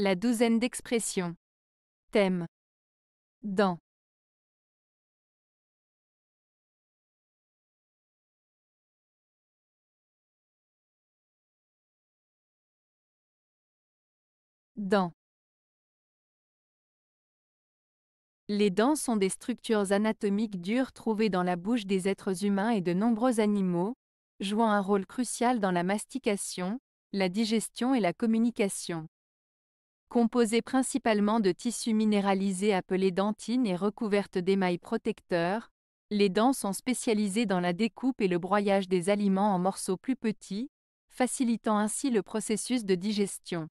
La douzaine d'expressions. Thème. Dents. Dents. Les dents sont des structures anatomiques dures trouvées dans la bouche des êtres humains et de nombreux animaux, jouant un rôle crucial dans la mastication, la digestion et la communication. Composées principalement de tissus minéralisés appelés dentines et recouvertes d'émail protecteur, les dents sont spécialisées dans la découpe et le broyage des aliments en morceaux plus petits, facilitant ainsi le processus de digestion.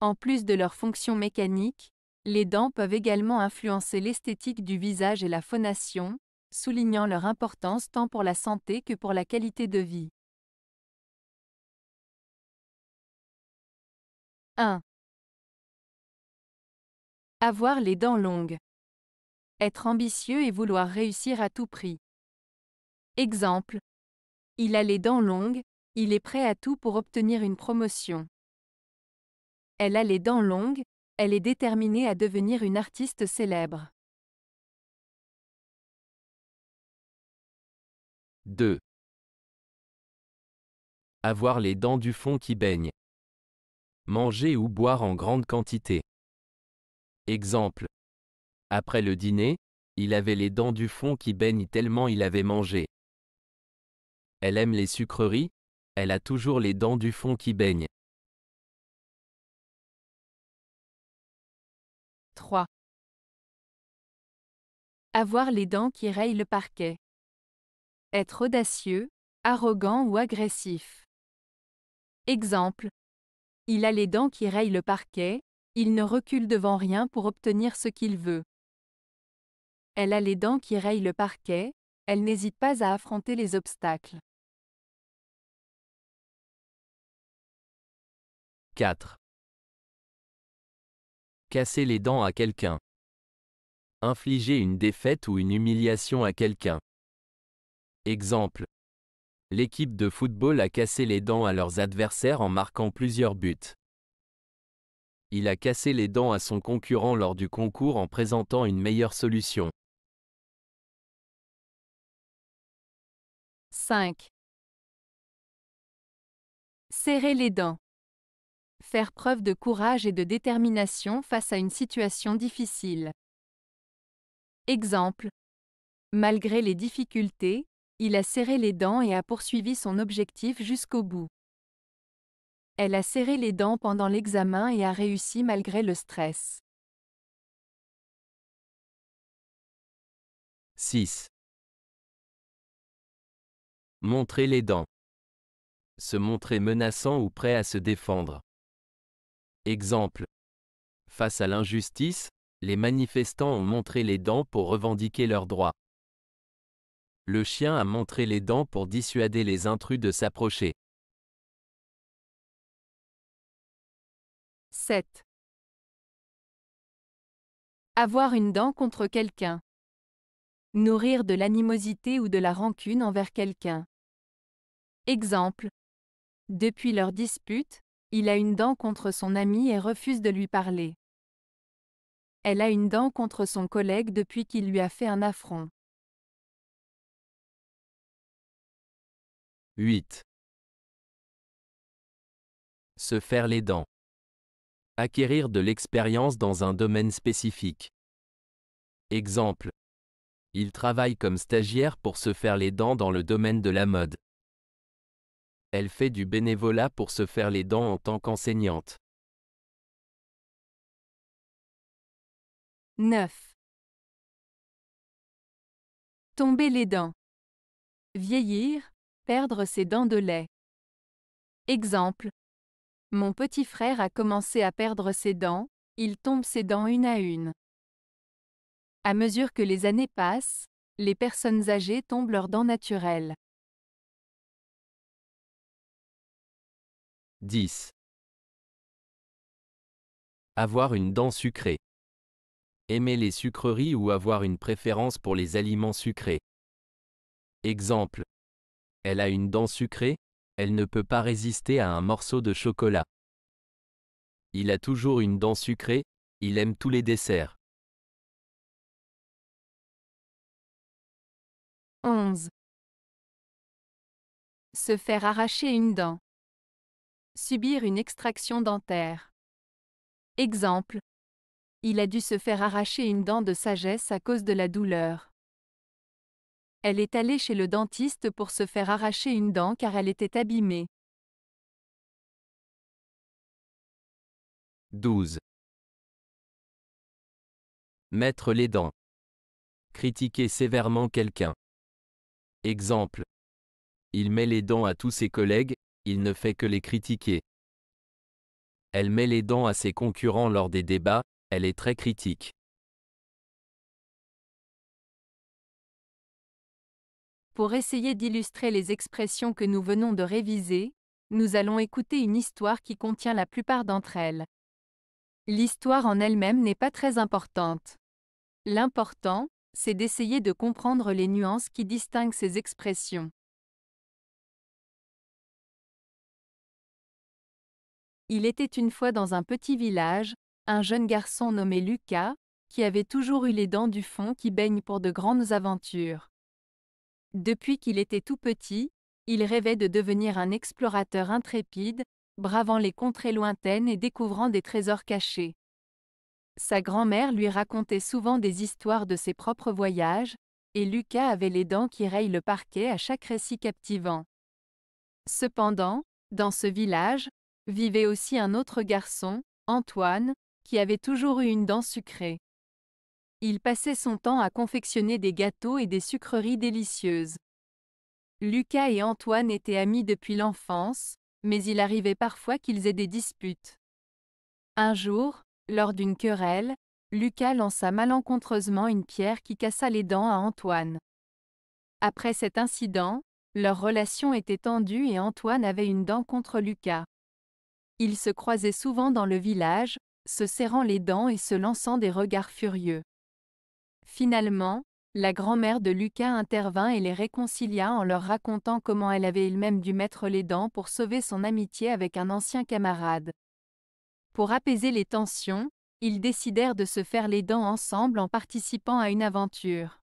En plus de leur fonction mécanique, les dents peuvent également influencer l'esthétique du visage et la phonation, soulignant leur importance tant pour la santé que pour la qualité de vie. 1. Avoir les dents longues. Être ambitieux et vouloir réussir à tout prix. Exemple. Il a les dents longues, il est prêt à tout pour obtenir une promotion. Elle a les dents longues, elle est déterminée à devenir une artiste célèbre. 2. Avoir les dents du fond qui baignent. Manger ou boire en grande quantité. Exemple. Après le dîner, il avait les dents du fond qui baignent tellement il avait mangé. Elle aime les sucreries, elle a toujours les dents du fond qui baignent. 3. Avoir les dents qui rayent le parquet. Être audacieux, arrogant ou agressif. Exemple. Il a les dents qui rayent le parquet, il ne recule devant rien pour obtenir ce qu'il veut. Elle a les dents qui rayent le parquet, elle n'hésite pas à affronter les obstacles. 4. Casser les dents à quelqu'un. Infliger une défaite ou une humiliation à quelqu'un. Exemple. L'équipe de football a cassé les dents à leurs adversaires en marquant plusieurs buts. Il a cassé les dents à son concurrent lors du concours en présentant une meilleure solution. 5. Serrer les dents. Faire preuve de courage et de détermination face à une situation difficile. Exemple. Malgré les difficultés, il a serré les dents et a poursuivi son objectif jusqu'au bout. Elle a serré les dents pendant l'examen et a réussi malgré le stress. 6. Montrer les dents. Se montrer menaçant ou prêt à se défendre. Exemple. Face à l'injustice, les manifestants ont montré les dents pour revendiquer leurs droits. Le chien a montré les dents pour dissuader les intrus de s'approcher. 7. Avoir une dent contre quelqu'un. Nourrir de l'animosité ou de la rancune envers quelqu'un. Exemple. Depuis leur dispute, il a une dent contre son ami et refuse de lui parler. Elle a une dent contre son collègue depuis qu'il lui a fait un affront. 8. Se faire les dents. Acquérir de l'expérience dans un domaine spécifique. Exemple. Il travaille comme stagiaire pour se faire les dents dans le domaine de la mode. Elle fait du bénévolat pour se faire les dents en tant qu'enseignante. 9. Tomber les dents. Vieillir, perdre ses dents de lait. Exemple. Mon petit frère a commencé à perdre ses dents, il tombe ses dents une à une. À mesure que les années passent, les personnes âgées tombent leurs dents naturelles. 10. Avoir une dent sucrée. Aimer les sucreries ou avoir une préférence pour les aliments sucrés. Exemple. Elle a une dent sucrée, elle ne peut pas résister à un morceau de chocolat. Il a toujours une dent sucrée, il aime tous les desserts. 11. Se faire arracher une dent. Subir une extraction dentaire. Exemple. Il a dû se faire arracher une dent de sagesse à cause de la douleur. Elle est allée chez le dentiste pour se faire arracher une dent car elle était abîmée. 12. Mettre les dents. Critiquer sévèrement quelqu'un. Exemple. Il met les dents à tous ses collègues, il ne fait que les critiquer. Elle met les dents à ses concurrents lors des débats, elle est très critique. Pour essayer d'illustrer les expressions que nous venons de réviser, nous allons écouter une histoire qui contient la plupart d'entre elles. L'histoire en elle-même n'est pas très importante. L'important, c'est d'essayer de comprendre les nuances qui distinguent ces expressions. Il était une fois dans un petit village, un jeune garçon nommé Lucas, qui avait toujours eu les dents du fond qui baignent pour de grandes aventures. Depuis qu'il était tout petit, il rêvait de devenir un explorateur intrépide, bravant les contrées lointaines et découvrant des trésors cachés. Sa grand-mère lui racontait souvent des histoires de ses propres voyages, et Lucas avait les dents qui rayent le parquet à chaque récit captivant. Cependant, dans ce village, vivait aussi un autre garçon, Antoine, qui avait toujours eu une dent sucrée. Il passait son temps à confectionner des gâteaux et des sucreries délicieuses. Lucas et Antoine étaient amis depuis l'enfance, mais il arrivait parfois qu'ils aient des disputes. Un jour, lors d'une querelle, Lucas lança malencontreusement une pierre qui cassa les dents à Antoine. Après cet incident, leur relation était tendue et Antoine avait une dent contre Lucas. Ils se croisaient souvent dans le village, se serrant les dents et se lançant des regards furieux. Finalement, la grand-mère de Lucas intervint et les réconcilia en leur racontant comment elle avait elle-même dû mettre les dents pour sauver son amitié avec un ancien camarade. Pour apaiser les tensions, ils décidèrent de se faire les dents ensemble en participant à une aventure.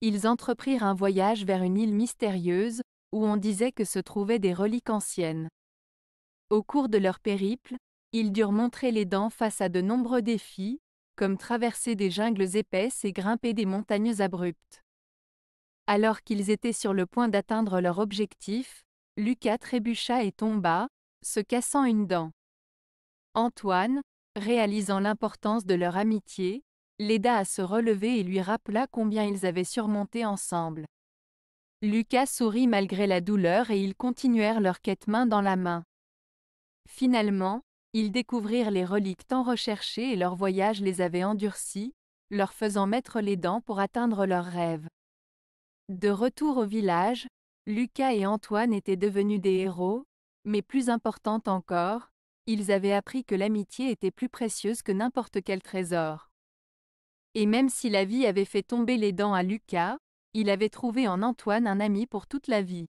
Ils entreprirent un voyage vers une île mystérieuse, où on disait que se trouvaient des reliques anciennes. Au cours de leur périple, ils durent montrer les dents face à de nombreux défis, comme traverser des jungles épaisses et grimper des montagnes abruptes. Alors qu'ils étaient sur le point d'atteindre leur objectif, Lucas trébucha et tomba, se cassant une dent. Antoine, réalisant l'importance de leur amitié, l'aida à se relever et lui rappela combien ils avaient surmonté ensemble. Lucas sourit malgré la douleur et ils continuèrent leur quête main dans la main. Finalement, ils découvrirent les reliques tant recherchées et leur voyage les avait endurcis, leur faisant mettre les dents pour atteindre leurs rêves. De retour au village, Lucas et Antoine étaient devenus des héros, mais plus important encore, ils avaient appris que l'amitié était plus précieuse que n'importe quel trésor. Et même si la vie avait fait tomber les dents à Lucas, il avait trouvé en Antoine un ami pour toute la vie.